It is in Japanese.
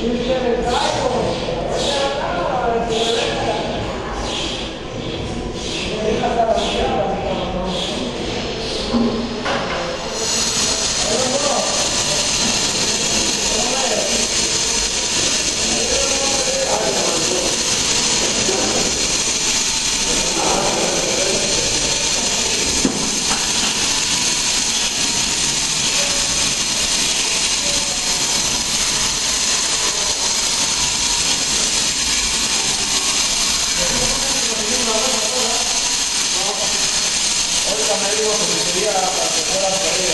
Thank you. ya para.